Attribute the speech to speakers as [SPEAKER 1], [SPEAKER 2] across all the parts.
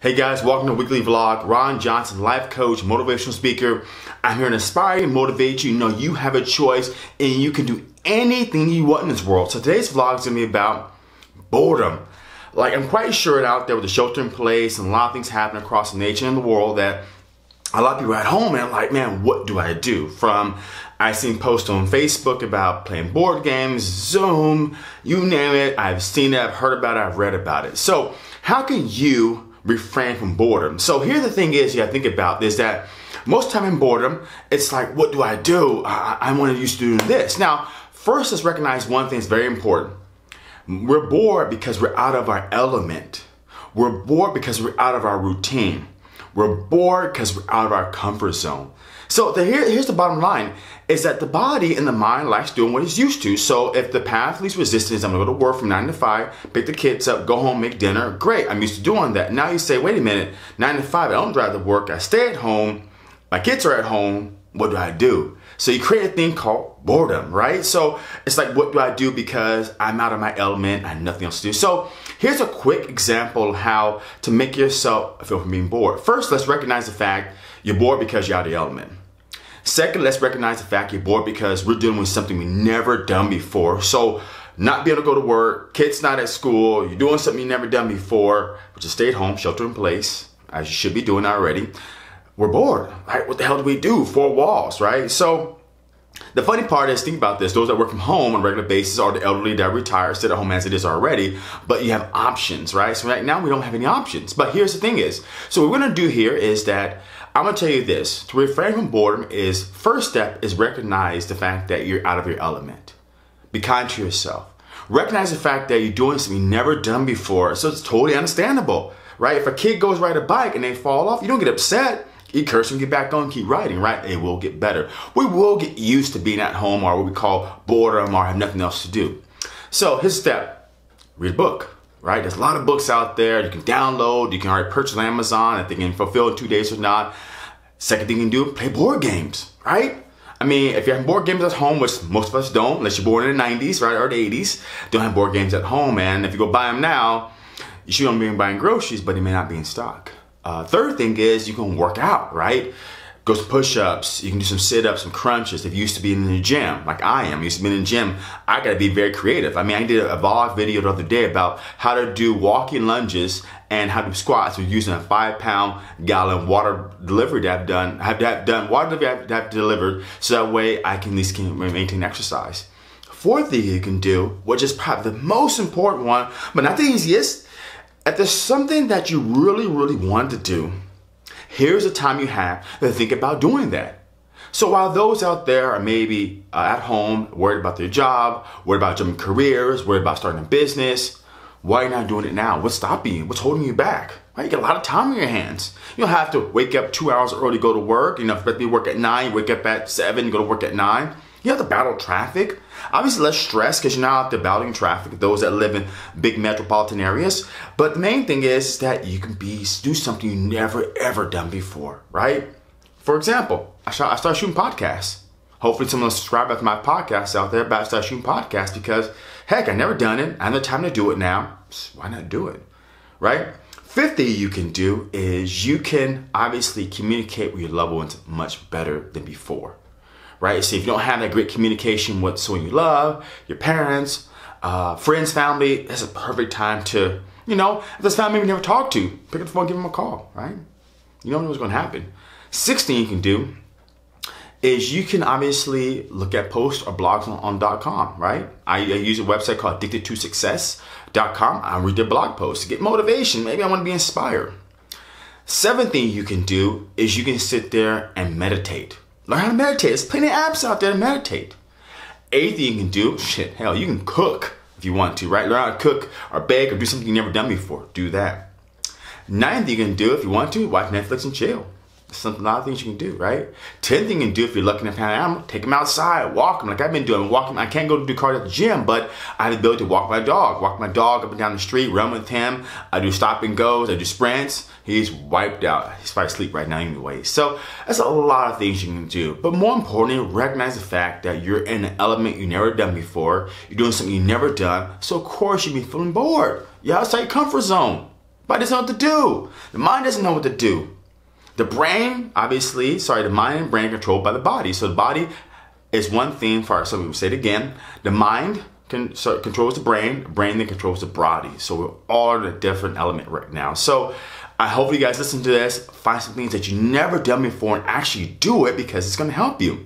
[SPEAKER 1] Hey guys, welcome to Weekly Vlog. Ron Johnson, life coach, motivational speaker. I'm here to inspire and motivate you. Know you have a choice and you can do anything you want in this world. So today's vlog is gonna be about boredom. Like I'm quite sure out there with the shelter in place and a lot of things happen across the nation and the world that a lot of people at home and like, man, what do I do? From I've seen posts on Facebook about playing board games, Zoom, you name it. I've seen it, I've heard about it, I've read about it. So how can you refrain from boredom. So here the thing is, you gotta think about is that most time in boredom, it's like, what do I do? I, I want to used to do this. Now, first let's recognize one thing is very important. We're bored because we're out of our element. We're bored because we're out of our routine. We're bored because we're out of our comfort zone. So the, here, here's the bottom line is that the body and the mind likes doing what it's used to. So if the path least resistance, I'm gonna go to work from nine to five, pick the kids up, go home, make dinner, great, I'm used to doing that. Now you say, wait a minute, nine to five, I don't drive to work, I stay at home, my kids are at home, what do I do? So you create a thing called boredom, right? So it's like, what do I do because I'm out of my element, I have nothing else to do. So here's a quick example of how to make yourself feel from being bored. First, let's recognize the fact you're bored because you're out of the element. Second, let's recognize the fact you're bored because we're dealing with something we've never done before. So not being able to go to work, kids not at school, you're doing something you've never done before, which is stay at home, shelter in place, as you should be doing already. We're bored, right? What the hell do we do? Four walls, right? So the funny part is, think about this, those that work from home on a regular basis are the elderly that retire, sit at home as it is already, but you have options, right? So right now we don't have any options. But here's the thing is, so what we're gonna do here is that I'm gonna tell you this, to refrain from boredom is, first step is recognize the fact that you're out of your element. Be kind to yourself. Recognize the fact that you're doing something you've never done before, so it's totally understandable, right? If a kid goes ride a bike and they fall off, you don't get upset curse and get back on, keep writing, right? It will get better. We will get used to being at home or what we call boredom or have nothing else to do. So his step, read a book, right? There's a lot of books out there you can download, you can already purchase on Amazon if they can fulfill in two days or not. Second thing you can do, play board games, right? I mean, if you have board games at home, which most of us don't, unless you're born in the 90s, right, or the 80s, don't have board games at home, and if you go buy them now, you should only be buying groceries, but they may not be in stock. Uh, third thing is you can work out, right? Go some push-ups, you can do some sit-ups, some crunches. If you used to be in the gym, like I am, used to be in the gym, I gotta be very creative. I mean, I did a vlog video the other day about how to do walking lunges and how to do squats with using a five pound gallon water delivery that I've done, have, have done water delivery that I've delivered, so that way I can at least can maintain exercise. Fourth thing you can do, which is probably the most important one, but not the easiest, if there's something that you really, really want to do, here's the time you have to think about doing that. So while those out there are maybe uh, at home, worried about their job, worried about jumping careers, worried about starting a business, why are you not doing it now? What's stopping you? What's holding you back? Right? You get a lot of time on your hands. You don't have to wake up two hours early, to go to work. You know, if you work at nine, you wake up at seven, go to work at nine. You have to battle traffic. Obviously, less stress because you're not out there battling traffic. Those that live in big metropolitan areas. But the main thing is that you can be do something you never ever done before, right? For example, I, start, I started shooting podcasts. Hopefully, someone will subscribe to my podcast out there about start shooting podcasts because heck, I never done it. I have the time to do it now. Why not do it, right? Fifth thing you can do is you can obviously communicate with your loved ones much better than before right? So if you don't have that great communication with someone you love, your parents, uh, friends, family, it's a perfect time to, you know, if this family you never talked to, pick up the phone, give them a call, right? You don't know what's going to happen. Sixth thing you can do is you can obviously look at posts or blogs on, on .com, right? I, I, use a website called addicted2success.com. I read their blog posts to get motivation. Maybe I want to be inspired. Seventh thing you can do is you can sit there and meditate Learn how to meditate. There's plenty of apps out there to meditate. Eighth thing you can do, shit, hell, you can cook if you want to, right? Learn how to cook or bake or do something you've never done before. Do that. Ninth thing you can do if you want to, watch Netflix and chill. There's something, a lot of things you can do, right? 10 thing you can do if you're lucky enough to have an animal, take them outside, walk them like I've been doing. Walking, I can't go to do cardio at the gym, but I have the ability to walk my dog, walk my dog up and down the street, run with him. I do stop and goes, I do sprints. He's wiped out. He's probably asleep right now anyway. So that's a lot of things you can do. But more importantly, recognize the fact that you're in an element you never done before. You're doing something you never done. So of course you'll be feeling bored. You're outside your comfort zone. Body doesn't know what to do. The mind doesn't know what to do. The brain, obviously, sorry, the mind and brain controlled by the body. So the body is one thing for some people say it again. The mind can, so controls the brain, brain then controls the body. So we're all in a different element right now. So I hope you guys listen to this, find some things that you never done before and actually do it because it's gonna help you.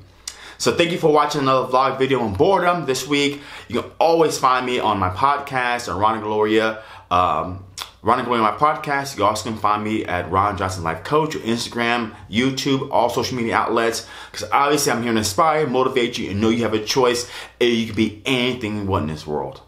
[SPEAKER 1] So thank you for watching another vlog video on boredom this week. You can always find me on my podcast on Ron and Gloria. Um, Ron and Gloria, my podcast. You also can find me at Ron Johnson Life Coach, or Instagram, YouTube, all social media outlets. Because obviously I'm here to inspire, motivate you, and know you have a choice. You can be anything you want in this world.